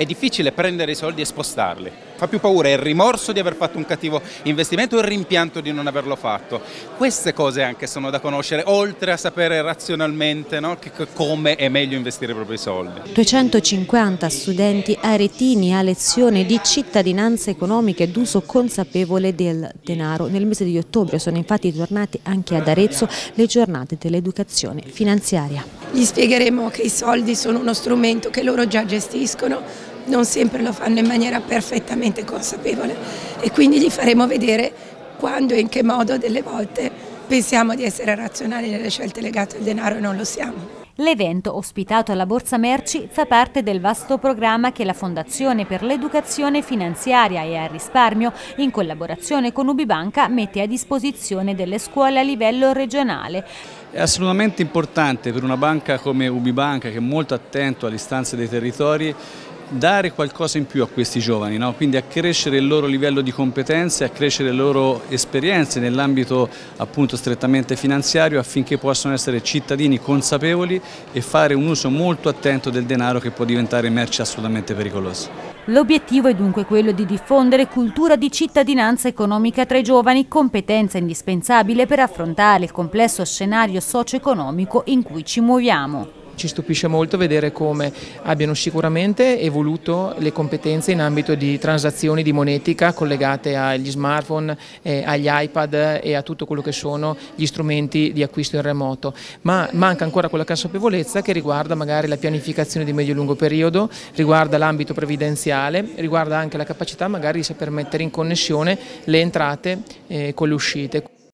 è difficile prendere i soldi e spostarli. Fa più paura il rimorso di aver fatto un cattivo investimento o il rimpianto di non averlo fatto. Queste cose anche sono da conoscere, oltre a sapere razionalmente no, che, come è meglio investire i propri soldi. 250 studenti aretini a lezione di cittadinanza economica ed uso consapevole del denaro. Nel mese di ottobre sono infatti tornati anche ad Arezzo le giornate dell'educazione finanziaria. Gli spiegheremo che i soldi sono uno strumento che loro già gestiscono non sempre lo fanno in maniera perfettamente consapevole e quindi gli faremo vedere quando e in che modo delle volte pensiamo di essere razionali nelle scelte legate al denaro e non lo siamo. L'evento, ospitato alla Borsa Merci, fa parte del vasto programma che la Fondazione per l'Educazione Finanziaria e al Risparmio, in collaborazione con Ubibanca, mette a disposizione delle scuole a livello regionale. È assolutamente importante per una banca come Ubibanca, che è molto attento alle istanze dei territori, dare qualcosa in più a questi giovani, no? quindi accrescere il loro livello di competenze, accrescere le loro esperienze nell'ambito appunto strettamente finanziario affinché possano essere cittadini consapevoli e fare un uso molto attento del denaro che può diventare merce assolutamente pericolosa. L'obiettivo è dunque quello di diffondere cultura di cittadinanza economica tra i giovani, competenza indispensabile per affrontare il complesso scenario socio-economico in cui ci muoviamo. Ci stupisce molto vedere come abbiano sicuramente evoluto le competenze in ambito di transazioni di monetica collegate agli smartphone, eh, agli iPad e a tutto quello che sono gli strumenti di acquisto in remoto, ma manca ancora quella consapevolezza che riguarda magari la pianificazione di medio-lungo periodo, riguarda l'ambito previdenziale, riguarda anche la capacità magari di saper mettere in connessione le entrate eh, con le uscite.